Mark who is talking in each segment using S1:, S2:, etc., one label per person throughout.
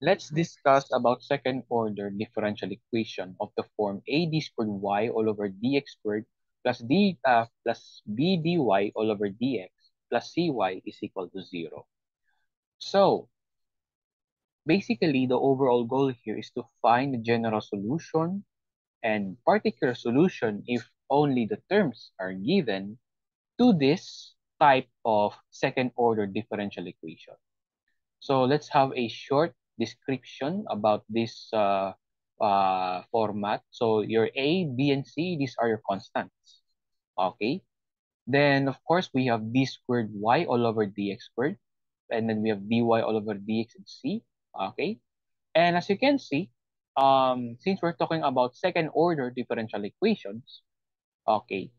S1: let's discuss about second order differential equation of the form AD squared y all over dx squared plus d uh, plus b dy all over dx plus cy is equal to zero. So, basically, the overall goal here is to find the general solution and particular solution if only the terms are given to this type of second order differential equation. So let's have a short description about this uh, uh, format. So your A, B, and C, these are your constants. Okay. Then, of course, we have d squared y all over dx squared. And then we have dy all over dx and c. Okay. And as you can see, um, since we're talking about second order differential equations, okay,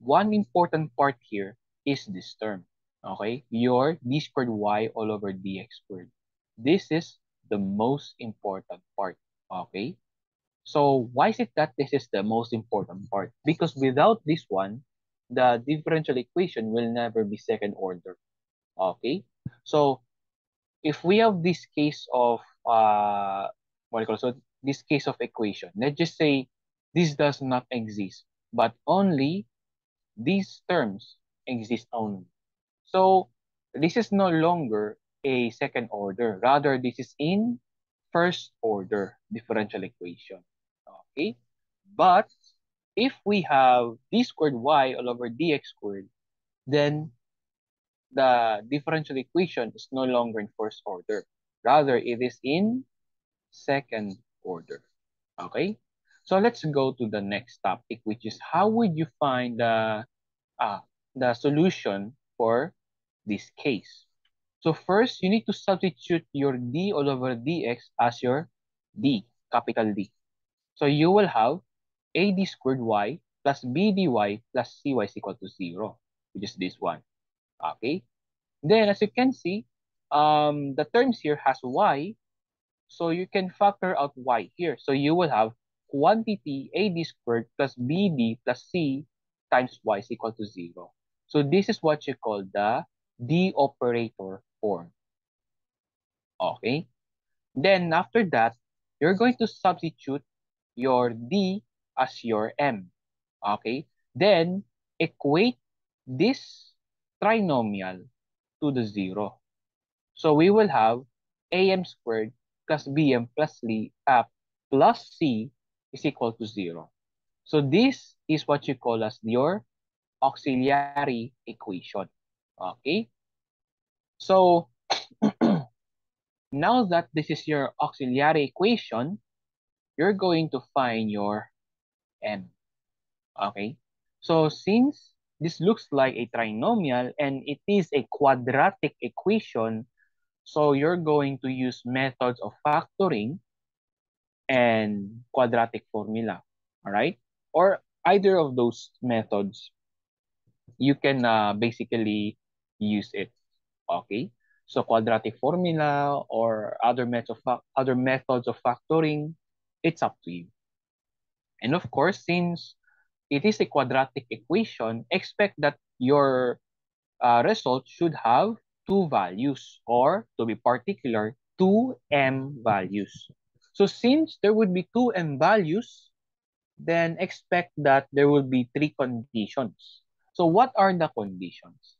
S1: one important part here is this term. Okay, your d squared y all over dx squared. This is the most important part. Okay, so why is it that this is the most important part? Because without this one, the differential equation will never be second order. Okay, so if we have this case of uh, what do you call it? So this case of equation, let's just say this does not exist, but only these terms exist only. So this is no longer a second order. Rather, this is in first order differential equation. Okay? But if we have d squared y all over dx squared, then the differential equation is no longer in first order. Rather, it is in second order. Okay? So let's go to the next topic, which is how would you find the, uh, the solution for this case? So first, you need to substitute your d all over dx as your d, capital D. So you will have ad squared y plus bdy plus cy is equal to 0, which is this one. Okay? Then, as you can see, um, the terms here has y, so you can factor out y here. So you will have quantity ad squared plus bd plus c times y is equal to 0. So this is what you call the d operator form. Okay? Then after that, you're going to substitute your d as your m. Okay? Then equate this trinomial to the zero. So we will have am squared plus bm plus, li, uh, plus c is equal to zero. So this is what you call as your auxiliary equation. Okay? So now that this is your auxiliary equation, you're going to find your m. Okay? So since this looks like a trinomial and it is a quadratic equation, so you're going to use methods of factoring and quadratic formula, all right? Or either of those methods, you can uh, basically use it. Okay, so quadratic formula or other methods of other methods of factoring, it's up to you. And of course, since it is a quadratic equation, expect that your uh, result should have two values or to be particular, two m values. So since there would be two m values, then expect that there will be three conditions. So what are the conditions?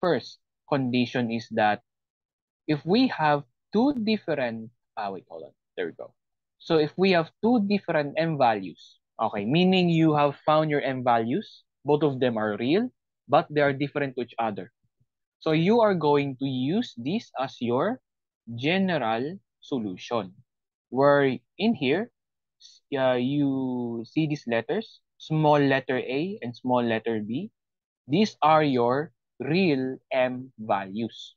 S1: First, condition is that if we have two different, ah, wait, hold on, there we go. So if we have two different m values, okay, meaning you have found your m values, both of them are real, but they are different to each other. So you are going to use this as your general solution, where in here, uh, you see these letters, small letter A and small letter B. These are your real m values.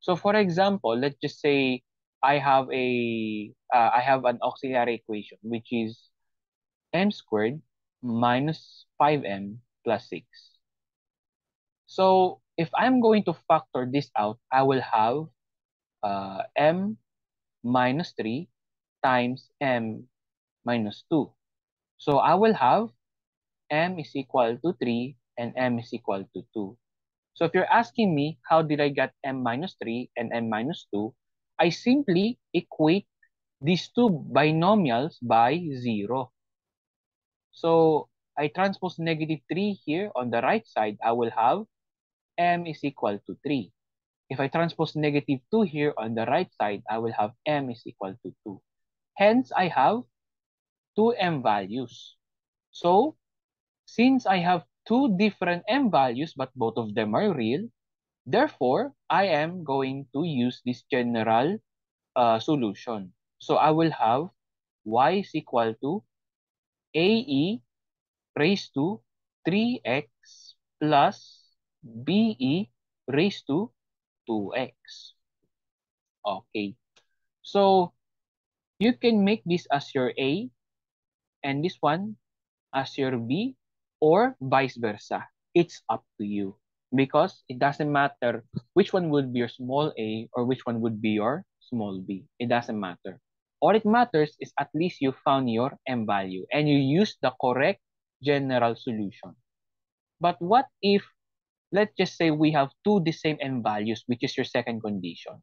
S1: So for example, let's just say I have a uh, I have an auxiliary equation which is m squared minus 5m plus 6. So if I'm going to factor this out, I will have uh, m minus 3 times m minus 2. So I will have m is equal to 3 and m is equal to 2. So if you're asking me, how did I get m minus 3 and m minus 2? I simply equate these two binomials by 0. So I transpose negative 3 here on the right side, I will have m is equal to 3. If I transpose negative 2 here on the right side, I will have m is equal to 2. Hence, I have two m values. So, since I have two different m values, but both of them are real, therefore, I am going to use this general uh, solution. So, I will have y is equal to ae raised to 3x plus be raised to 2x. Okay. So, you can make this as your A and this one as your B or vice versa. It's up to you because it doesn't matter which one would be your small a or which one would be your small b. It doesn't matter. All it matters is at least you found your m value and you use the correct general solution. But what if, let's just say we have two the same m values, which is your second condition.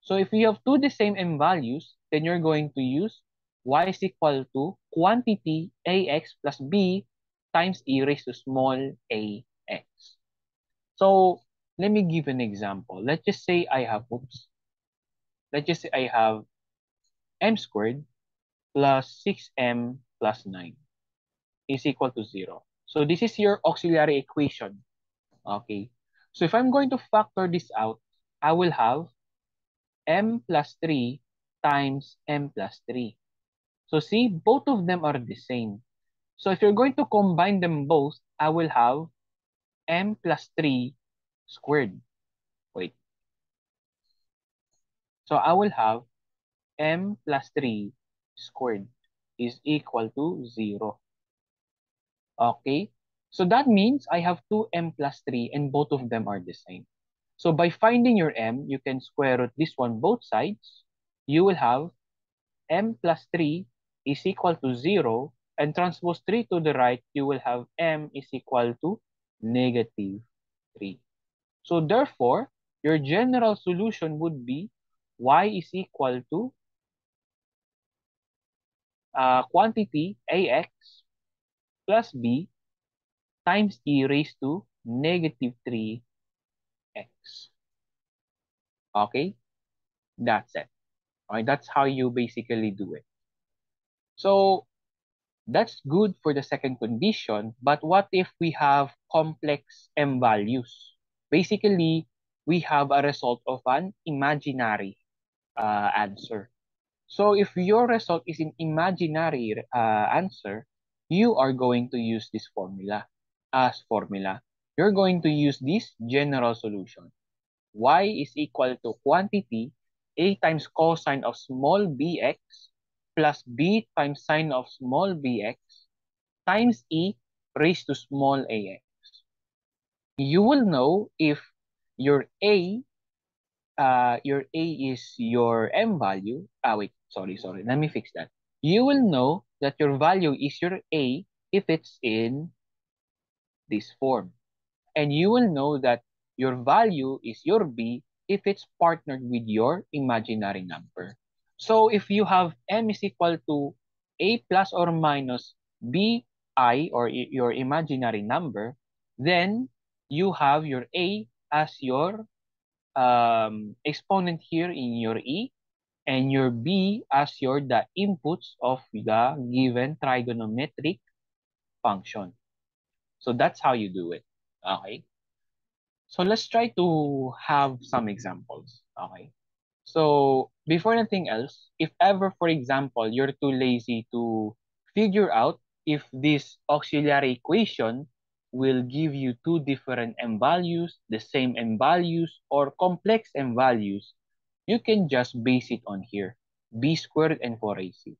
S1: So if you have two the same m values, then you're going to use y is equal to quantity ax plus b times e raised to small ax. So let me give an example. Let's just say I have, oops, let's just say I have m squared plus 6m plus 9 is equal to 0. So this is your auxiliary equation. Okay. So if I'm going to factor this out, I will have m plus 3 times m plus 3. So see, both of them are the same. So if you're going to combine them both, I will have m plus 3 squared. Wait. So I will have m plus 3 squared is equal to 0. Okay? So that means I have 2m plus 3 and both of them are the same. So by finding your m, you can square root this one both sides. You will have m plus 3 is equal to 0 and transpose 3 to the right, you will have m is equal to negative 3. So therefore, your general solution would be y is equal to uh, quantity ax plus b times e raised to negative 3x. Okay? That's it. Okay, that's how you basically do it. So that's good for the second condition, but what if we have complex m values? Basically, we have a result of an imaginary uh, answer. So if your result is an imaginary uh, answer, you are going to use this formula as formula. You're going to use this general solution. y is equal to quantity a times cosine of small bx plus b times sine of small bx times e raised to small ax. You will know if your a, uh, your a is your m value. Ah, wait, sorry, sorry. Let me fix that. You will know that your value is your a if it's in this form. And you will know that your value is your b if it's partnered with your imaginary number. So if you have m is equal to a plus or minus bi or your imaginary number, then you have your a as your um, exponent here in your e and your b as your the inputs of the given trigonometric function. So that's how you do it. Okay. So let's try to have some examples. Okay. So before anything else, if ever, for example, you're too lazy to figure out if this auxiliary equation will give you two different m values, the same m values, or complex m values, you can just base it on here, b squared and 4ac.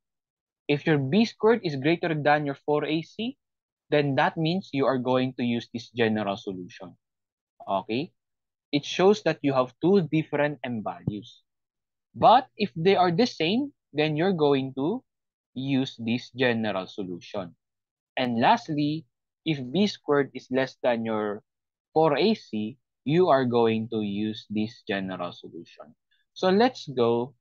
S1: If your b squared is greater than your 4ac, then that means you are going to use this general solution. Okay? It shows that you have two different m values. But if they are the same, then you're going to use this general solution. And lastly, if b squared is less than your 4ac, you are going to use this general solution. So let's go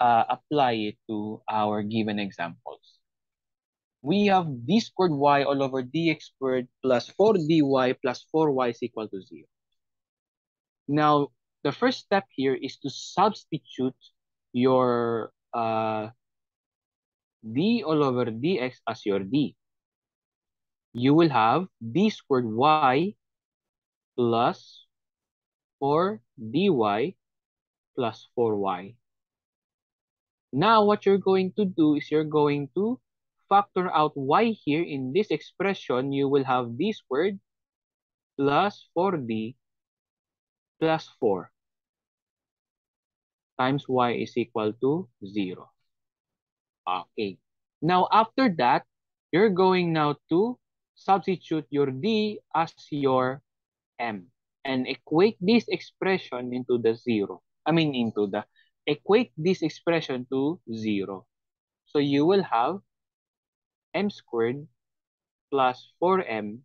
S1: uh, apply it to our given examples. We have d squared y all over dx squared plus 4dy plus 4y is equal to 0. Now, the first step here is to substitute your uh, d all over dx as your d. You will have d squared y plus 4 dy plus 4y. Now, what you're going to do is you're going to factor out y here in this expression. You will have d squared plus 4d plus 4 times y is equal to 0. Okay. Now, after that, you're going now to substitute your d as your m and equate this expression into the 0. I mean, into the, equate this expression to 0. So you will have m squared plus 4m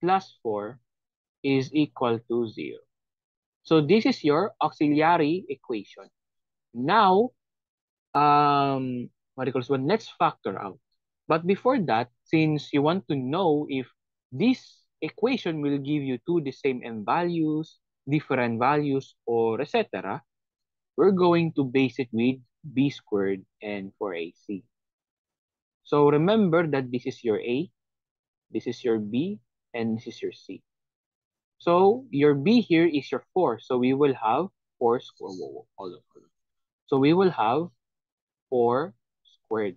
S1: plus 4 is equal to 0. So this is your auxiliary equation. Now, um, what do you call this one? Let's factor out. But before that, since you want to know if this equation will give you two the same m values, different values, or etc., we're going to base it with b squared and for ac. So remember that this is your a, this is your b, and this is your c. So your b here is your 4. So we will have 4 squared. Whoa, hold on, hold on. So we will have 4 squared.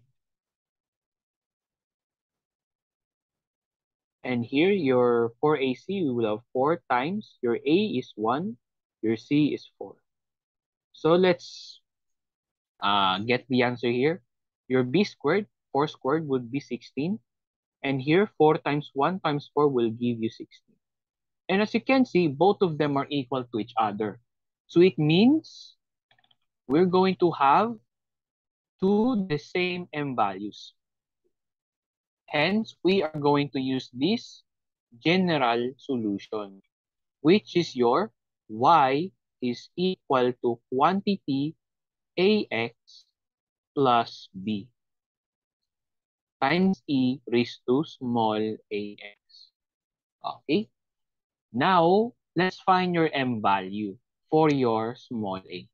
S1: And here, your 4AC, we will have 4 times. Your A is 1, your C is 4. So let's uh, get the answer here. Your B squared, 4 squared would be 16. And here, 4 times 1 times 4 will give you 16. And as you can see, both of them are equal to each other. So it means we're going to have two the same m values. Hence, we are going to use this general solution, which is your y is equal to quantity ax plus b times e raised to small ax. Okay? Now, let's find your m value for your small a.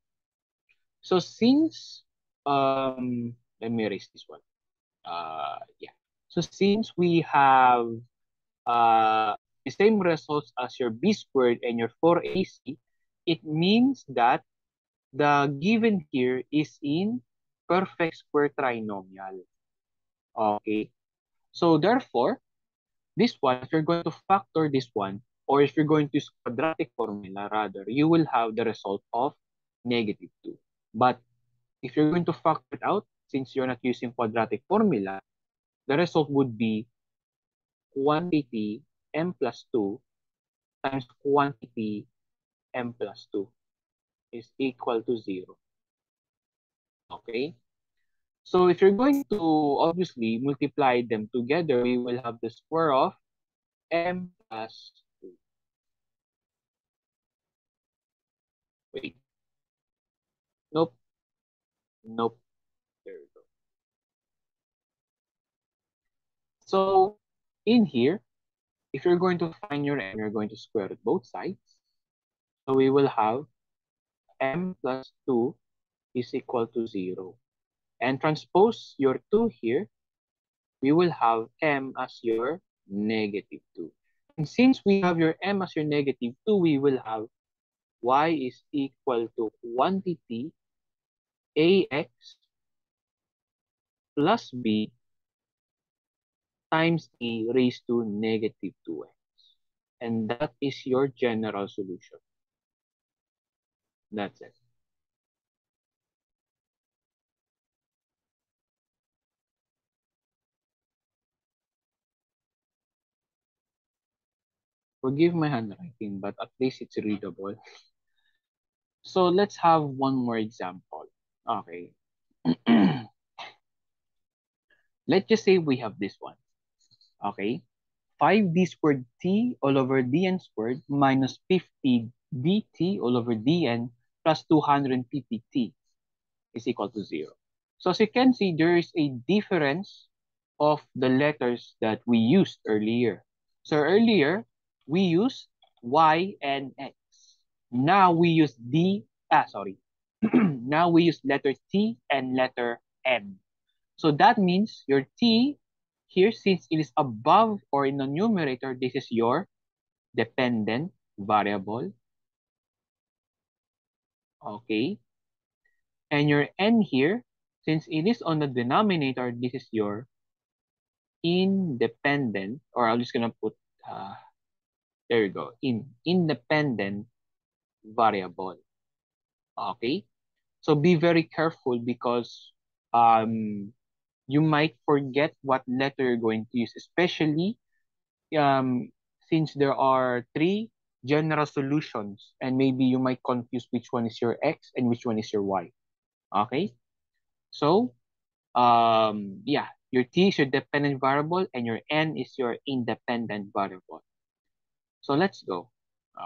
S1: So since, um, let me erase this one. Uh, yeah. So since we have uh, the same results as your b squared and your 4ac, it means that the given here is in perfect square trinomial. Okay. So therefore, this one, you're going to factor this one, or if you're going to use quadratic formula rather, you will have the result of negative 2. But if you're going to factor it out, since you're not using quadratic formula, the result would be quantity m plus 2 times quantity m plus 2 is equal to 0. Okay? So if you're going to obviously multiply them together, we will have the square of m plus 2. Wait. Nope. Nope. There we go. So in here, if you're going to find your m, you're going to square root both sides. So we will have m plus 2 is equal to 0. And transpose your 2 here, we will have m as your negative 2. And since we have your m as your negative 2, we will have y is equal to quantity ax plus b times e raised to negative 2x. And that is your general solution. That's it. Forgive my handwriting, but at least it's readable. So let's have one more example. Okay. let's just say we have this one. Okay. 5d squared t all over dn squared minus 50 dt all over dn plus 250t is equal to 0. So as you can see, there is a difference of the letters that we used earlier. So earlier, we used y and x. Now we use d, ah, sorry. now we use letter t and letter n. So that means your t here, since it is above or in the numerator, this is your dependent variable. Okay. And your n here, since it is on the denominator, this is your independent, or I'm just gonna put, uh, there you go, in independent variable. Okay. So be very careful because um, you might forget what letter you're going to use, especially um, since there are three general solutions and maybe you might confuse which one is your x and which one is your y. Okay? So, um, yeah, your t is your dependent variable and your n is your independent variable. So let's go.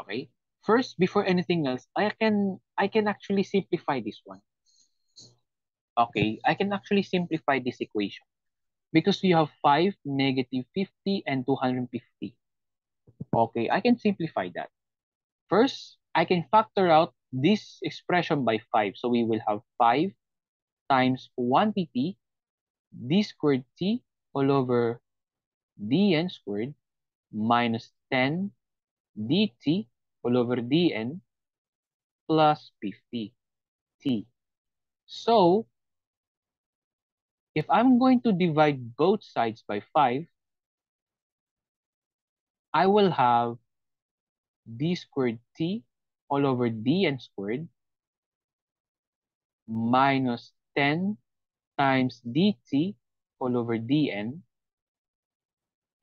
S1: Okay? First, before anything else, I can I can actually simplify this one. Okay, I can actually simplify this equation because we have 5, negative 50, and 250. Okay, I can simplify that. First, I can factor out this expression by 5. So we will have 5 times 1 dt d squared t all over dn squared minus 10 dt all over dn plus 50 t. So, if I'm going to divide both sides by 5, I will have d squared t all over dn squared minus 10 times dt all over dn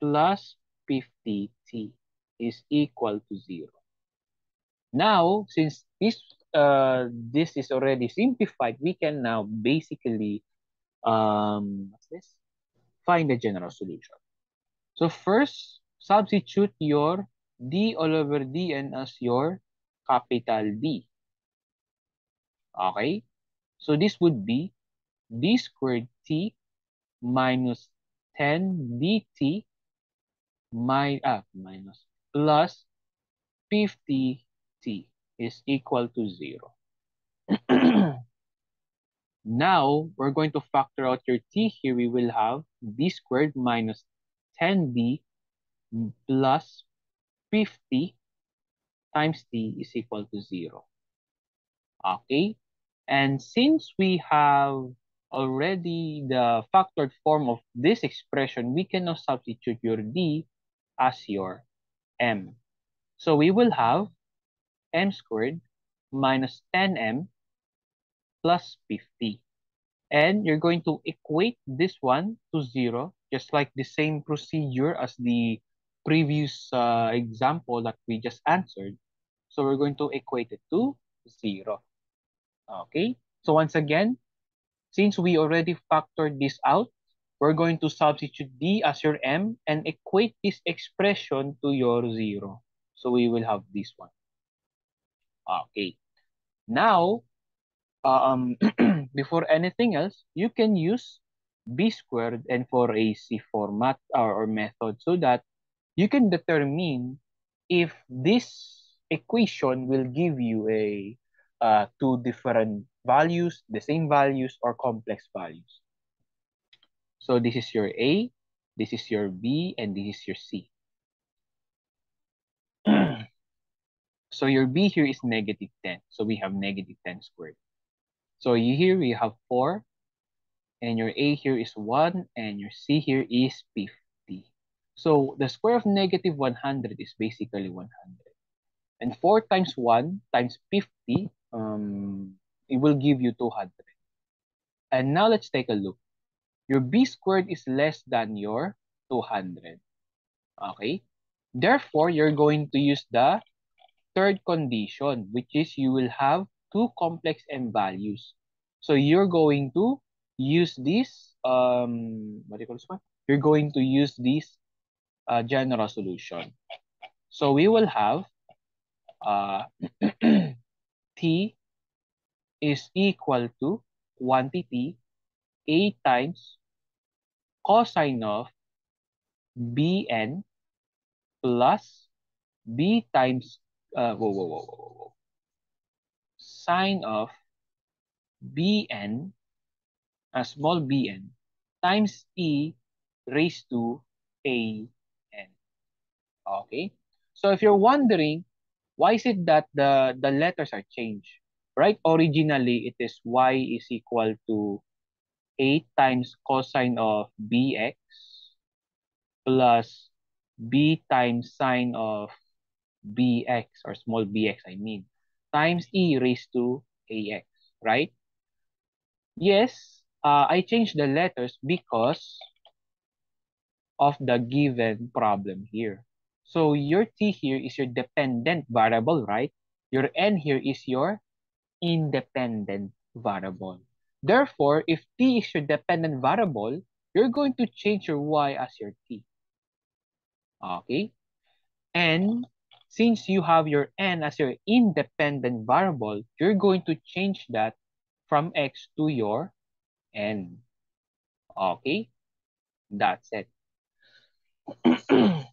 S1: plus 50t is equal to 0. Now, since this uh, this is already simplified, we can now basically um, what's this? Find the general solution. So first, substitute your d all over dn as your capital D. Okay? So this would be d squared t minus 10 dt my, ah, minus plus 50t is equal to 0. Now, we're going to factor out your t here. We will have b squared minus 10b plus 50 times t is equal to 0. Okay? And since we have already the factored form of this expression, we can now substitute your d as your m. So we will have m squared minus 10m plus 50. And you're going to equate this one to 0, just like the same procedure as the previous uh, example that we just answered. So we're going to equate it to 0. Okay, so once again, since we already factored this out, we're going to substitute d as your m and equate this expression to your 0. So we will have this one. Okay. Now, um, before anything else, you can use b squared and 4ac format or, or method so that you can determine if this equation will give you a uh, two different values, the same values, or complex values. So this is your A, this is your B, and this is your C. so your B here is negative 10. So we have negative 10 squared. So you here we have 4, and your A here is 1, and your C here is 50. So the square of negative 100 is basically 100. And 4 times 1 times 50, um, it will give you 200. And now let's take a look. Your B squared is less than your 200. Okay? Therefore, you're going to use the third condition, which is you will have two complex m values. So you're going to use this, um, what do you call this one? You're going to use this uh, general solution. So we will have uh, t is equal to quantity A times cosine of Bn plus B times, uh, whoa, whoa, whoa, whoa, whoa, sine of Bn, a small bn, times E raised to A n. Okay? So if you're wondering, why is it that the, the letters are changed? Right? Originally, it is y is equal to 8 times cosine of bx plus b times sine of bx or small bx I mean times e raised to ax, right? Yes, uh, I changed the letters because of the given problem here. So your t here is your dependent variable, right? Your n here is your independent variable. Therefore, if t is your dependent variable, you're going to change your y as your t. Okay? And since you have your n as your independent variable, you're going to change that from x to your n. Okay? That's it.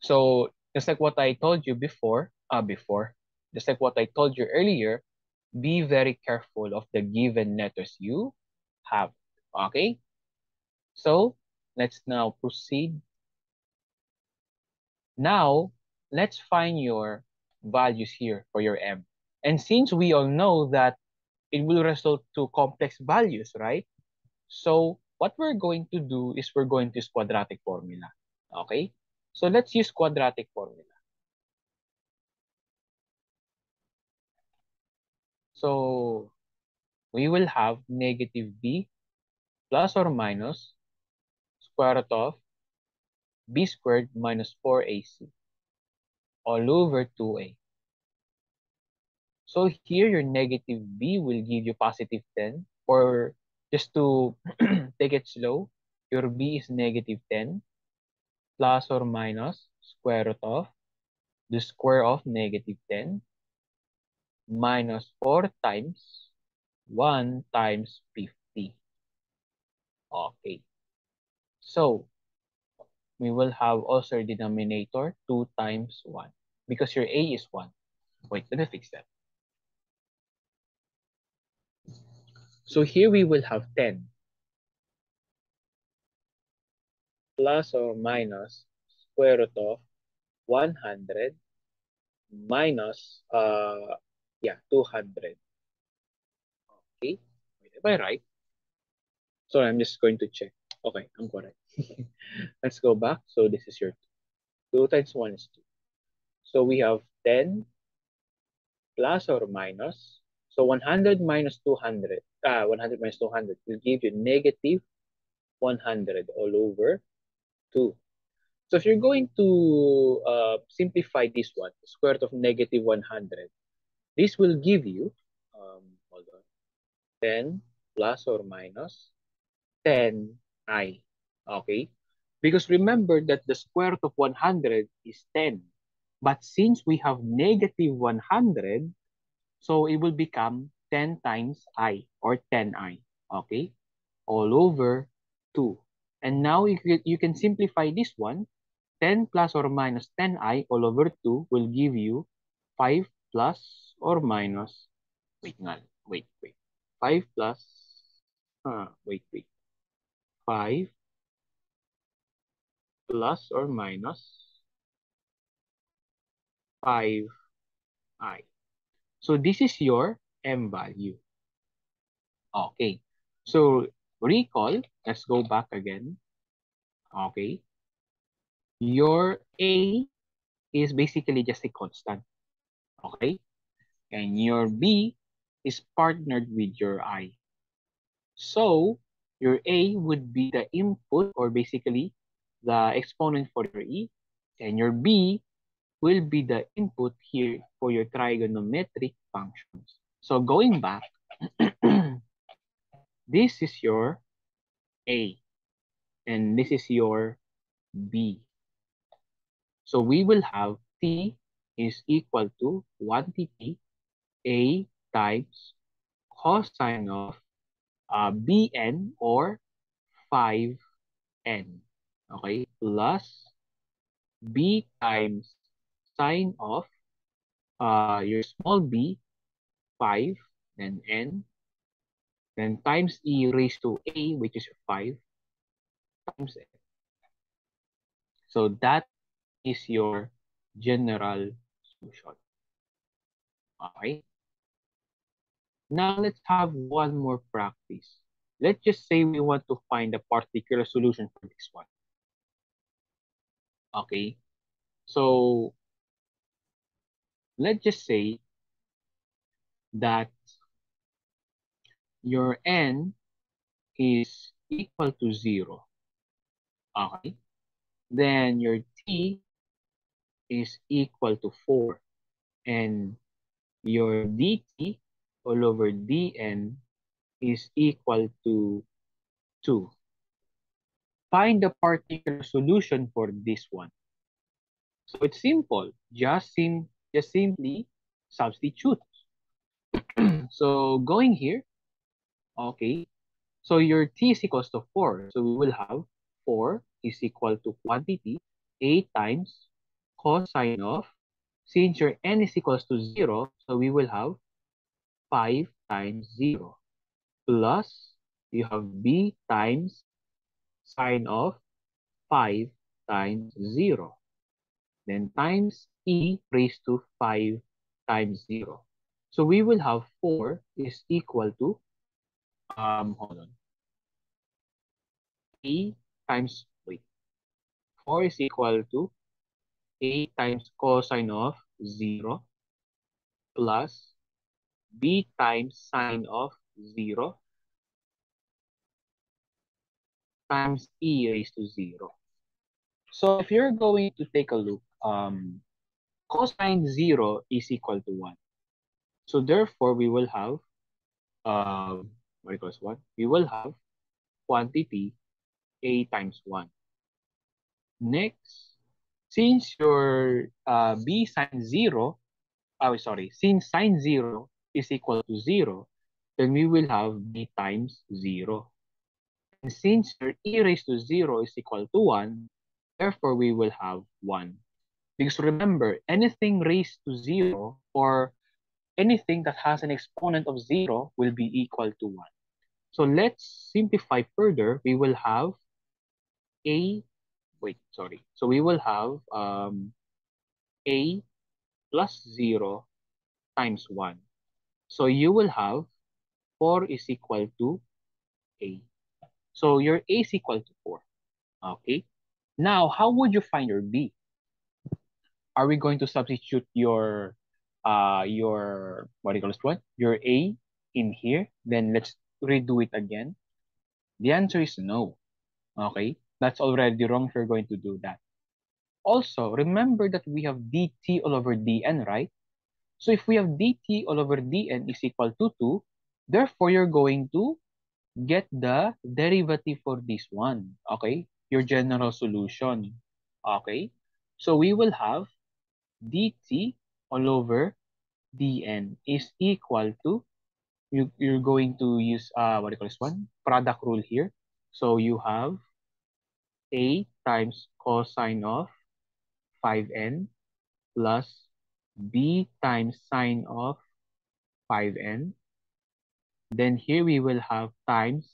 S1: so, just like what I told you before, uh, before, just like what I told you earlier, be very careful of the given letters you have. Okay? So, let's now proceed Now, let's find your values here for your m. And since we all know that it will result to complex values, right? So what we're going to do is we're going to use quadratic formula. Okay? So let's use quadratic formula. So we will have negative b plus or minus square root of b squared minus 4ac all over 2a. So here your negative b will give you positive 10 or just to take it slow, your b is negative 10 plus or minus square root of the square of negative 10 minus 4 times 1 times 50. Okay. So we will have also denominator 2 times 1 because your a is 1. Wait, let me fix that. So here we will have 10 plus or minus square root of 100 minus, uh, yeah, 200. Okay, am I right? So I'm just going to check. Okay, I'm correct. Let's go back. So this is your 2. 2 times 1 is 2. So we have 10 plus or minus. So 100 minus 200, ah, 100 minus 200 will give you negative 100 all over 2. So if you're going to uh, simplify this one, square root of negative 100, this will give you, um, hold on, 10 plus or minus 10i. Okay? Because remember that the square root of 100 is 10. But since we have negative 100, so it will become 10 times i or 10i. Okay? All over 2. And now you can, you can simplify this one. 10 plus or minus 10i all over 2 will give you 5 plus or minus, wait wait, wait. 5 plus, uh, wait, wait. 5 plus or minus 5i. So this is your m value. Okay. So recall, let's go back again. Okay. Your a is basically just a constant. Okay. And your b is partnered with your i. So your a would be the input or basically the exponent for your E, and your B will be the input here for your trigonometric functions. So going back, this is your A, and this is your B. So we will have T is equal to 1 TT A times cosine of uh, bn or 5n. Okay? Plus b times sine of uh, your small b, 5, then n, then times e raised to a, which is 5, times n. So that is your general solution. Okay? Now let's have one more practice. Let's just say we want to find a particular solution for this one. Okay? So let's just say that your n is equal to 0. Okay? Then your t is equal to 4. And your dt all over dn is equal to 2. Find the particular solution for this one. So it's simple. Just, sim just simply substitute. so going here, okay, so your t is equals to 4. So we will have 4 is equal to quantity a times cosine of, since your n is equals to 0, so we will have 5 times 0 plus you have b times sine of 5 times 0. Then times e raised to 5 times 0. So we will have 4 is equal to, um, hold on, e times, wait, 4 is equal to a times cosine of 0 plus b times sine of 0 times e raised to 0. So if you're going to take a look, um, cosine 0 is equal to 1. So therefore, we will have, um, what equals 1? We will have quantity a times 1. Next, since your uh, b sine 0, oh, sorry, since sine 0 is equal to 0, then we will have b times 0. And since your e raised to 0 is equal to 1, therefore we will have 1. Because remember, anything raised to 0 or anything that has an exponent of 0 will be equal to 1. So let's simplify further. We will have a, wait, sorry. So we will have um, a plus 0 times 1. So you will have 4 is equal to a. So your a is equal to 4. Okay. Now, how would you find your b? Are we going to substitute your uh your what do you call this one? Your a in here? Then let's redo it again. The answer is no. Okay. That's already wrong if you're going to do that. Also, remember that we have dt all over dn, right? So if we have dt all over dn is equal to 2, therefore you're going to get the derivative for this one, okay? Your general solution, okay? So we will have dt all over dn is equal to, you, you're going to use, uh, what do you call this one? Product rule here. So you have a times cosine of 5n plus b times sine of 5n. Then here we will have times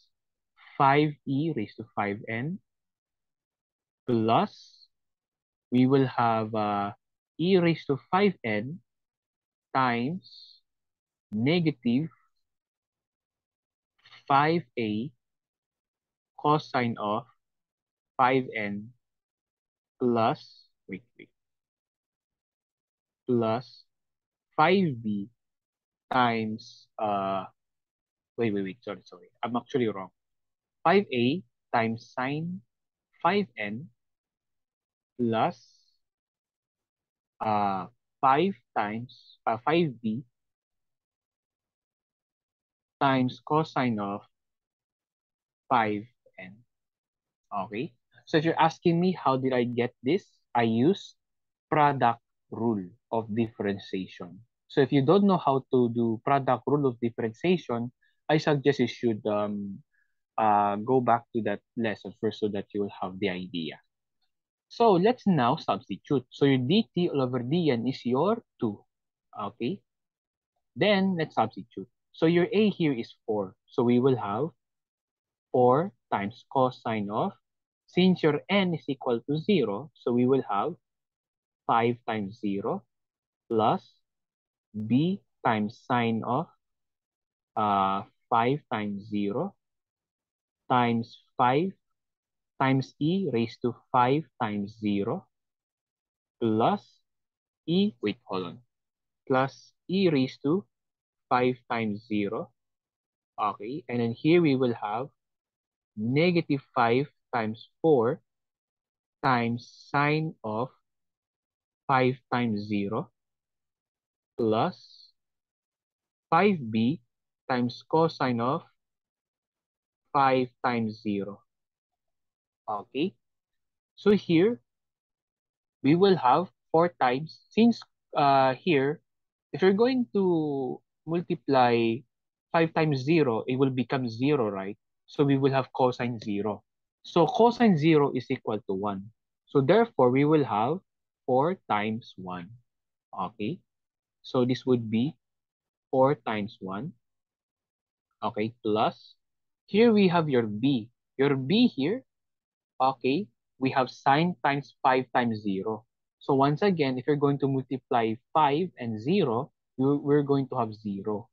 S1: 5e raised to 5n plus we will have uh, e raised to 5n times negative 5a cosine of 5n plus, wait, wait, plus 5b times, uh, wait, wait, wait, sorry, sorry. I'm actually wrong. 5a times sine 5n plus uh, 5 times uh, 5b times cosine of 5n. Okay? So if you're asking me how did I get this, I use product rule of differentiation. So if you don't know how to do product rule of differentiation, I suggest you should um, uh, go back to that lesson first so that you will have the idea. So let's now substitute. So your dt all over dn is your 2. Okay. Then let's substitute. So your a here is 4. So we will have 4 times cosine of, since your n is equal to 0, so we will have 5 times 0 plus b times sine of uh, 5 times 0 times 5 times e raised to 5 times 0 plus e, wait, hold on, plus e raised to 5 times 0. Okay, and then here we will have negative 5 times 4 times sine of 5 times 0 plus 5b times cosine of 5 times 0. Okay. So here, we will have 4 times. Since uh, here, if you're going to multiply 5 times 0, it will become 0, right? So we will have cosine 0. So cosine 0 is equal to 1. So therefore, we will have 4 times 1. Okay. So this would be 4 times 1. Okay, plus. Here we have your b. Your b here, okay, we have sine times 5 times 0. So once again, if you're going to multiply 5 and 0, we're going to have 0.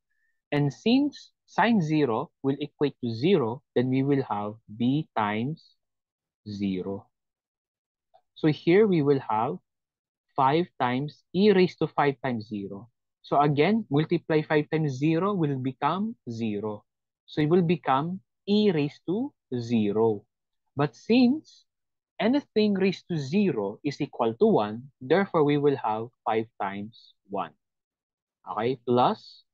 S1: And since sine 0 will equate to 0, then we will have b times 0. So here we will have 5 times e raised to 5 times 0. So again, multiply 5 times 0 will become 0. So it will become e raised to 0. But since anything raised to 0 is equal to 1, therefore we will have 5 times 1. Okay, plus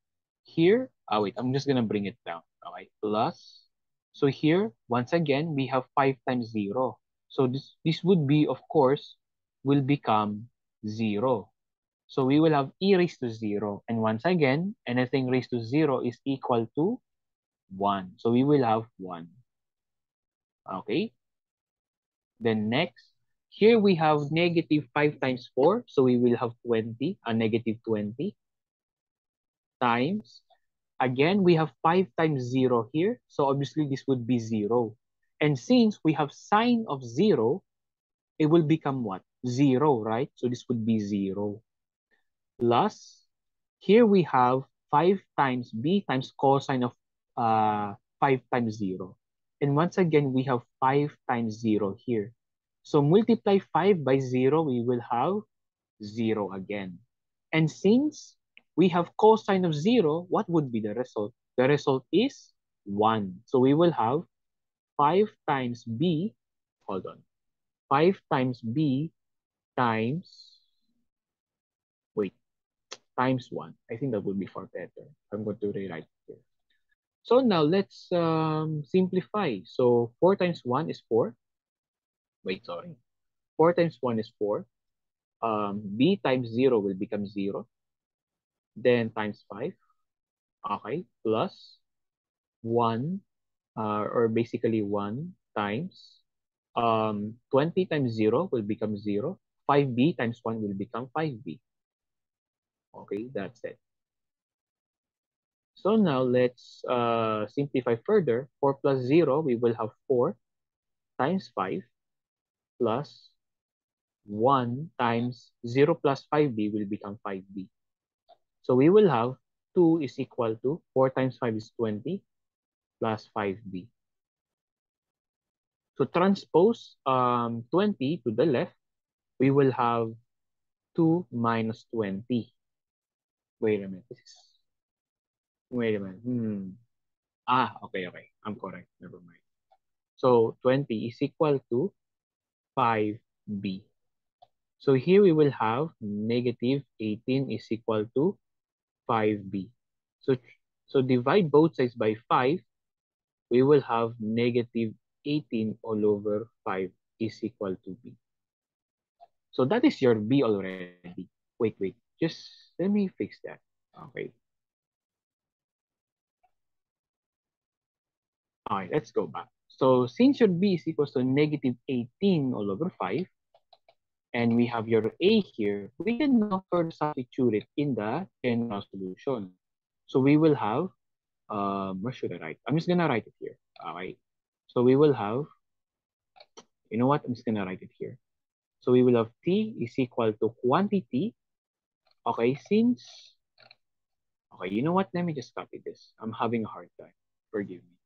S1: here, oh wait, I'm just going to bring it down. Okay, plus, so here, once again, we have 5 times 0. So this, this would be, of course, will become 0. So we will have e raised to 0. And once again, anything raised to 0 is equal to 1. So we will have 1. Okay? Then next, here we have negative 5 times 4. So we will have 20, a negative 20 times. Again, we have 5 times 0 here. So obviously this would be 0. And since we have sine of 0, it will become what? 0, right? So this would be 0. Plus, here we have 5 times b times cosine of uh, 5 times 0. And once again, we have 5 times 0 here. So multiply 5 by 0, we will have 0 again. And since we have cosine of 0, what would be the result? The result is 1. So we will have 5 times b, hold on, 5 times b times, times 1. I think that would be far better. I'm going to rewrite here. So now let's um, simplify. So 4 times 1 is 4. Wait, sorry. 4 times 1 is 4. Um, b times 0 will become 0. Then times 5. Okay, plus 1, uh, or basically 1 times um, 20 times 0 will become 0. 5b times 1 will become 5b. Okay, that's it. So now let's uh, simplify further. 4 plus 0, we will have 4 times 5 plus 1 times 0 plus 5b will become 5b. So we will have 2 is equal to 4 times 5 is 20 plus 5b. So transpose um, 20 to the left, we will have 2 minus 20. Wait a minute. Wait a minute. Hmm. Ah, okay, okay. I'm correct. Never mind. So 20 is equal to 5b. So here we will have negative 18 is equal to 5b. So, so divide both sides by 5. We will have negative 18 all over 5 is equal to b. So that is your b already. Wait, wait. Just let me fix that. Okay. All right, let's go back. So since your b is equal to negative 18 all over 5, and we have your a here, we can now further substitute it in the general solution. So we will have, um, where should I write? I'm just gonna write it here. All right. So we will have, you know what? I'm just gonna write it here. So we will have t is equal to quantity. Okay, since, okay, you know what? Let me just copy this. I'm having a hard time. Forgive me.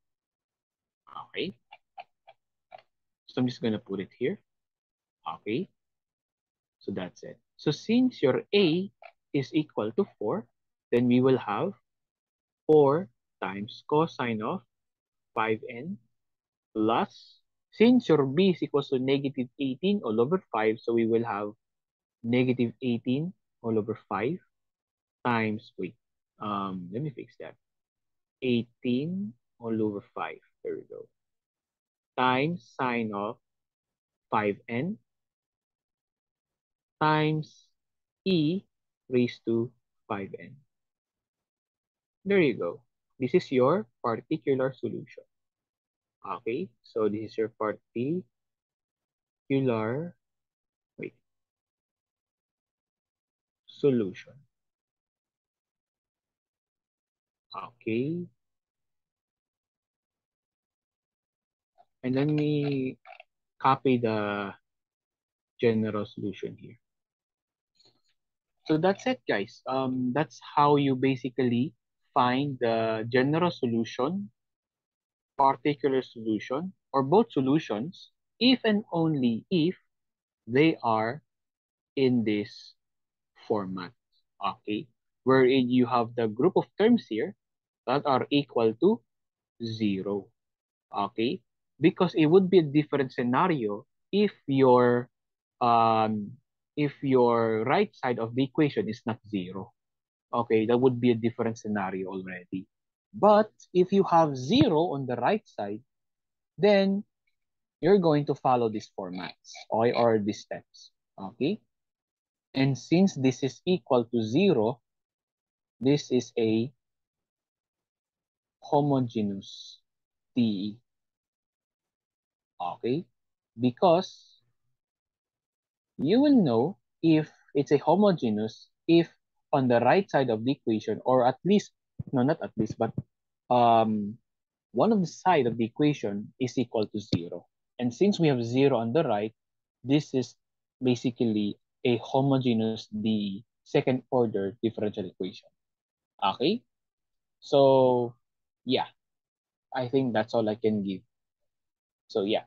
S1: Okay. So I'm just going to put it here. Okay. So that's it. So since your A is equal to 4, then we will have 4 times cosine of 5n plus, since your B is equal to negative 18 all over 5, so we will have negative 18 all over 5 times, wait, um, let me fix that. 18 all over 5. There we go. Times sine of 5n times e raised to 5n. There you go. This is your particular solution. Okay, so this is your particular, solution. Okay, And let me copy the general solution here. So that's it, guys. Um, that's how you basically find the general solution, particular solution, or both solutions, if and only if they are in this format, okay? Wherein you have the group of terms here that are equal to zero, okay? because it would be a different scenario if your um if your right side of the equation is not zero. Okay, that would be a different scenario already. But if you have zero on the right side, then you're going to follow these formats okay, or these steps. Okay. And since this is equal to zero, this is a homogeneous DE. Okay? Because you will know if it's a homogeneous if on the right side of the equation, or at least, no, not at least, but um, one of the side of the equation is equal to zero. And since we have zero on the right, this is basically a homogeneous the second order differential equation. Okay? So, yeah, I think that's all I can give. So, yeah.